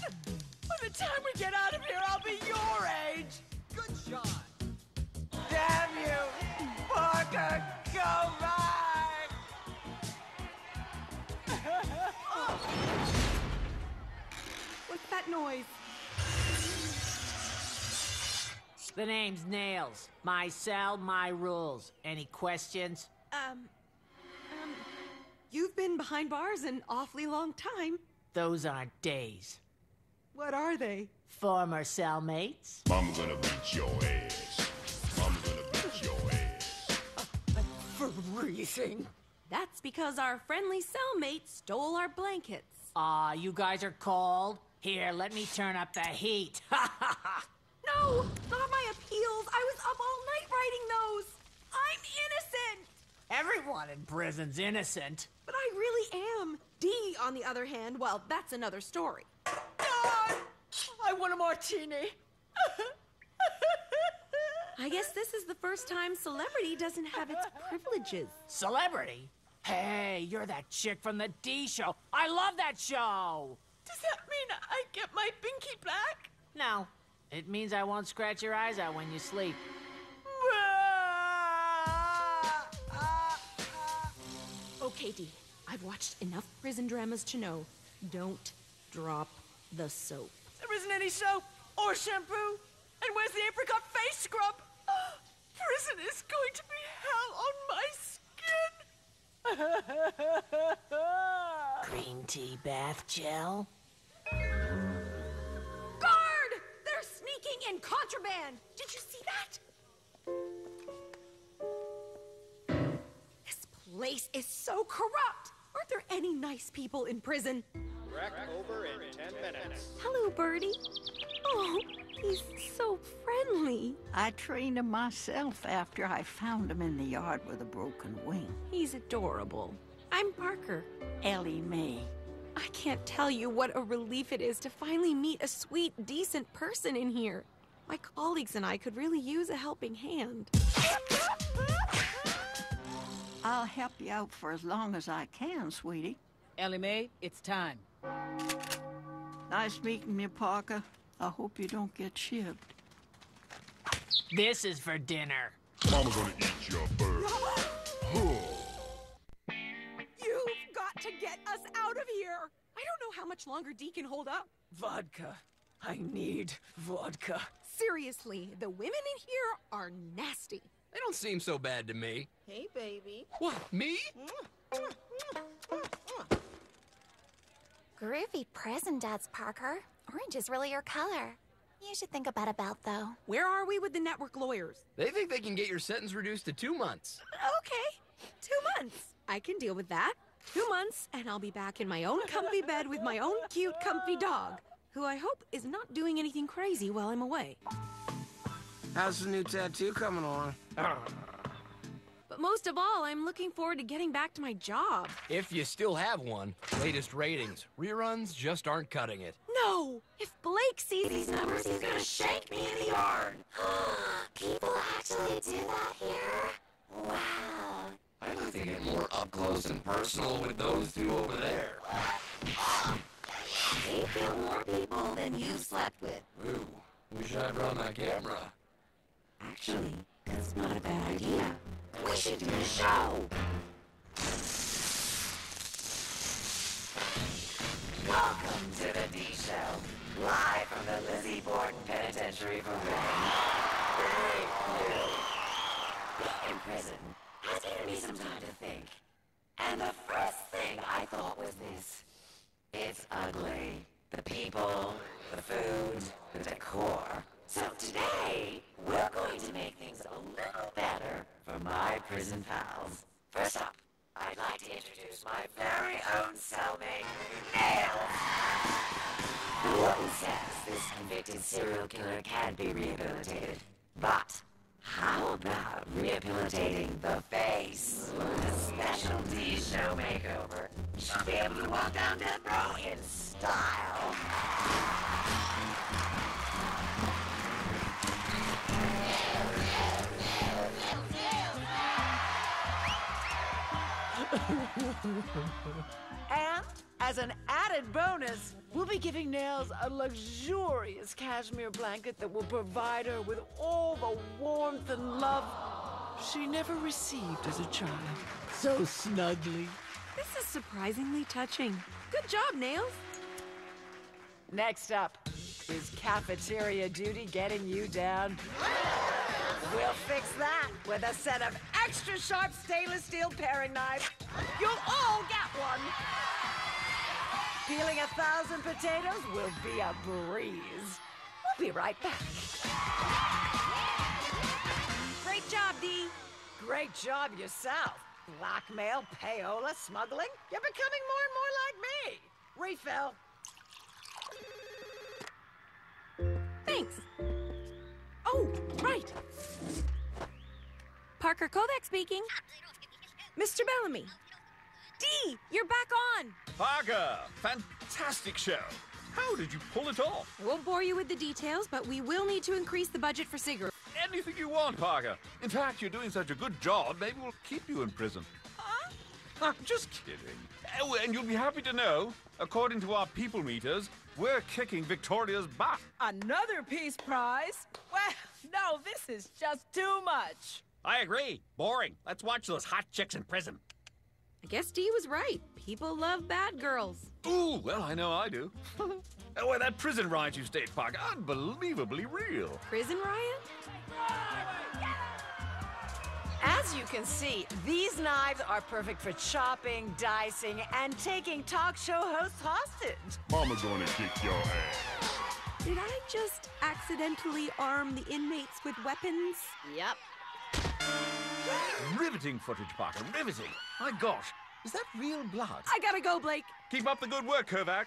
By the time we get out of here, I'll be your age! Good shot. Damn you! Parker, go back! What's that noise? The name's Nails. My cell, my rules. Any questions? Um, um, you've been behind bars an awfully long time. Those aren't days. What are they? Former cellmates? Mama's gonna beat your ass. Mama's gonna beat your ass. For freezing. That's because our friendly cellmate stole our blankets. Aw, you guys are cold? Here, let me turn up the heat. Ha ha ha! No, not my appeals. I was up all night writing those. I'm innocent. Everyone in prison's innocent. But I really am. Dee, on the other hand, well, that's another story. God! I want a martini. I guess this is the first time celebrity doesn't have its privileges. Celebrity? Hey, you're that chick from the Dee show. I love that show. Does that mean I get my binky black? No, it means I won't scratch your eyes out when you sleep. Okay, Dee, I've watched enough prison dramas to know don't drop the soap. There isn't any soap or shampoo. And where's the apricot face scrub? Prison is going to be hell on my skin. Green tea bath gel? Guard! They're sneaking in contraband! Did you see that? This place is so corrupt! Aren't there any nice people in prison? Rec over in 10 minutes. Hello, Birdie. Oh, he's so friendly. I trained him myself after I found him in the yard with a broken wing. He's adorable. I'm Parker. Ellie Mae. I can't tell you what a relief it is to finally meet a sweet, decent person in here. My colleagues and I could really use a helping hand. I'll help you out for as long as I can, sweetie. Ellie Mae, it's time. Nice meeting you, Parker. I hope you don't get shivved. This is for dinner. Mama's gonna eat your bird. You've got to get us out of here! I don't know how much longer Dee can hold up. Vodka. I need vodka. Seriously, the women in here are nasty. They don't seem so bad to me. Hey, baby. What, me? Mm, mm, mm, Groovy prison dads, Parker. Orange is really your color. You should think about a belt, though. Where are we with the network lawyers? They think they can get your sentence reduced to two months. Okay, two months. I can deal with that. Two months, and I'll be back in my own comfy bed with my own cute, comfy dog, who I hope is not doing anything crazy while I'm away. How's the new tattoo coming along? But most of all, I'm looking forward to getting back to my job. If you still have one, latest ratings. Reruns just aren't cutting it. No! If Blake sees these numbers, he's gonna shake me in the yard. People actually do that here? Wow. I'd like to get more up close and personal with those two over there. They kill more people than you've slept with. Ooh, wish I'd run that camera. Actually, that's not a bad idea. We should do a show. Welcome to the Dee Show, live from the Lizzie Borden Penitentiary for Women. In prison has given me some time to think. And the first thing I thought was this. It's ugly. The people, the food, the decor. So today, we're going to make things a little better my prison pals. First up, I'd like to introduce my very own cellmate, Nails. Warden says this convicted serial killer can be rehabilitated. But how about rehabilitating the face? With a special Dee show makeover. She'll be able to walk down death row in style. And as As an added bonus, we'll be giving Nails a luxurious cashmere blanket that will provide her with all the warmth and love she never received as a child. So snuggly. This is surprisingly touching. Good job, Nails. Next up, is cafeteria duty getting you down? We'll fix that with a set of extra sharp stainless steel paring knife. You'll all get one. Peeling a thousand potatoes will be a breeze. We'll be right back. Great job, Dee. Great job yourself. Blackmail, payola, smuggling. You're becoming more and more like me. Refill. Thanks. Oh, right. Parker Kovac speaking. Mr. Bellamy. Dee, you're back on. Parker, fantastic show. How did you pull it off? I won't bore you with the details, but we will need to increase the budget for cigarettes. Anything you want, Parker. In fact, you're doing such a good job, maybe we'll keep you in prison. I'm just kidding. Oh, and you'll be happy to know, according to our people meters, we're kicking Victoria's butt. Another peace prize? Well, no, this is just too much. I agree. Boring. Let's watch those hot chicks in prison. I guess Dee was right. People love bad girls. Ooh, well, I know I do. oh, and that prison riot you stayed, Parker, unbelievably real. Prison riot? As you can see, these knives are perfect for chopping, dicing, and taking talk show hosts hostage. Mama gonna kick your ass. Did I just accidentally arm the inmates with weapons? Yep. Riveting footage, Parker, riveting. My gosh, is that real blood? I gotta go, Blake. Keep up the good work, Kovac.